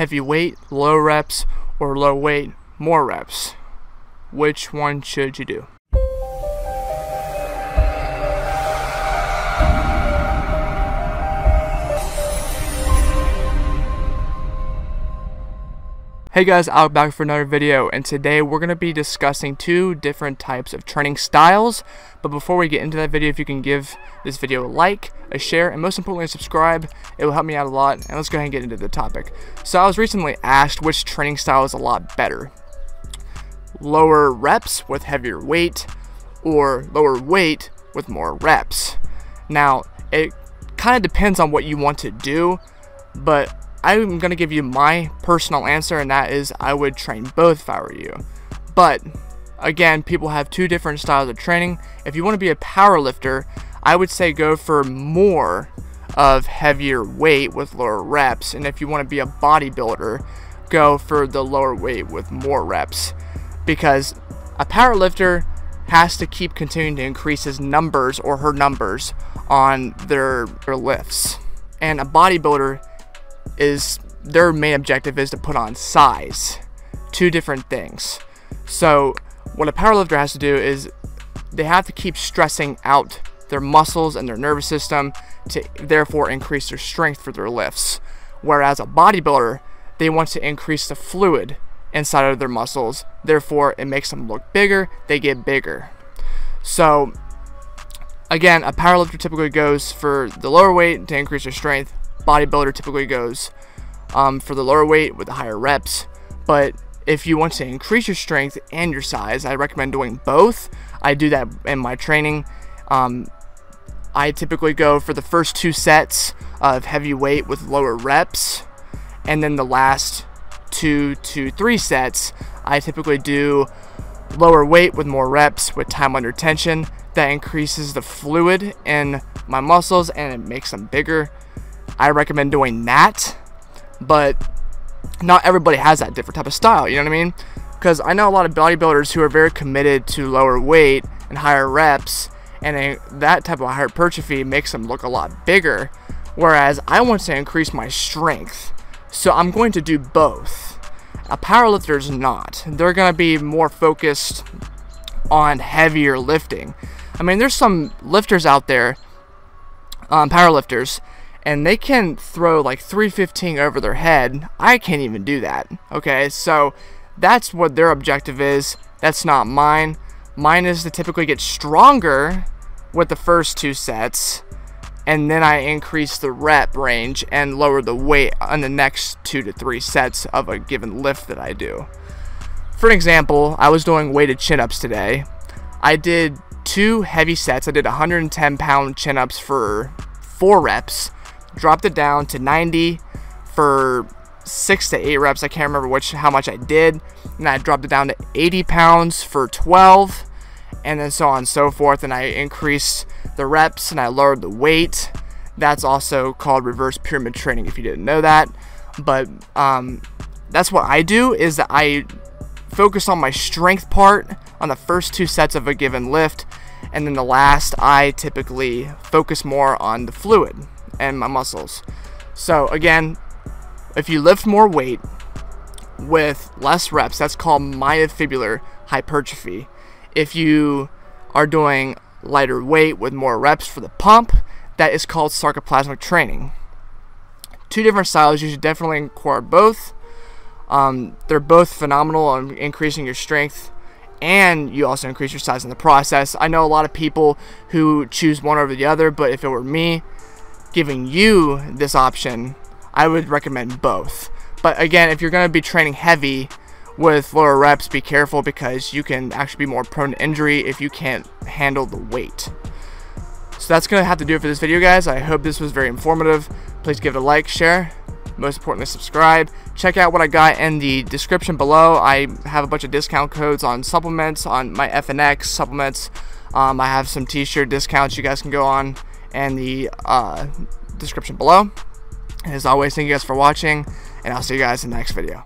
heavy weight, low reps, or low weight, more reps. Which one should you do? Hey guys, Alec back for another video, and today we're going to be discussing two different types of training styles. But before we get into that video, if you can give this video a like, a share, and most importantly, subscribe, it will help me out a lot. And let's go ahead and get into the topic. So I was recently asked which training style is a lot better. Lower reps with heavier weight, or lower weight with more reps. Now, it kind of depends on what you want to do, but I'm going to give you my personal answer, and that is I would train both if I were you. But, again, people have two different styles of training. If you want to be a power lifter, I would say go for more of heavier weight with lower reps. And if you want to be a bodybuilder, go for the lower weight with more reps. Because a power lifter has to keep continuing to increase his numbers or her numbers on their, their lifts. And a bodybuilder is their main objective is to put on size. Two different things. So what a powerlifter has to do is they have to keep stressing out their muscles and their nervous system to therefore increase their strength for their lifts. Whereas a bodybuilder, they want to increase the fluid inside of their muscles. Therefore, it makes them look bigger, they get bigger. So, again, a powerlifter typically goes for the lower weight to increase their strength, bodybuilder typically goes um, for the lower weight with the higher reps. But if you want to increase your strength and your size, I recommend doing both. I do that in my training. Um, I typically go for the first two sets of heavy weight with lower reps, and then the last two to three sets, I typically do lower weight with more reps with time under tension. That increases the fluid in my muscles and it makes them bigger. I recommend doing that, but not everybody has that different type of style, you know what I mean? Because I know a lot of bodybuilders who are very committed to lower weight and higher reps, and a, that type of hypertrophy makes them look a lot bigger, whereas I want to increase my strength, so I'm going to do both. A powerlifter is not. They're going to be more focused on heavier lifting. I mean, there's some lifters out there, um, powerlifters, and they can throw like 315 over their head. I can't even do that. Okay, so that's what their objective is. That's not mine. Mine is to typically get stronger with the first two sets, and then I increase the rep range and lower the weight on the next two to three sets of a given lift that I do. For an example, I was doing weighted chin ups today. I did two heavy sets. I did 110 pound chin ups for four reps dropped it down to 90 for six to eight reps. I can't remember which how much I did. And I dropped it down to 80 pounds for 12, and then so on and so forth. And I increased the reps and I lowered the weight. That's also called reverse pyramid training if you didn't know that. But um, that's what I do is that I focus on my strength part on the first two sets of a given lift, and then the last I typically focus more on the fluid and my muscles. So again, if you lift more weight with less reps, that's called myofibrillar hypertrophy. If you are doing lighter weight with more reps for the pump, that is called sarcoplasmic training. Two different styles, you should definitely incorporate both. Um, they're both phenomenal on increasing your strength and you also increase your size in the process. I know a lot of people who choose one over the other, but if it were me, giving you this option, I would recommend both. But again, if you're going to be training heavy with lower reps, be careful because you can actually be more prone to injury if you can't handle the weight. So that's going to have to do it for this video, guys. I hope this was very informative. Please give it a like, share, most importantly, subscribe. Check out what I got in the description below. I have a bunch of discount codes on supplements, on my FNX supplements. Um, I have some t-shirt discounts you guys can go on and the uh, description below. And as always, thank you guys for watching, and I'll see you guys in the next video.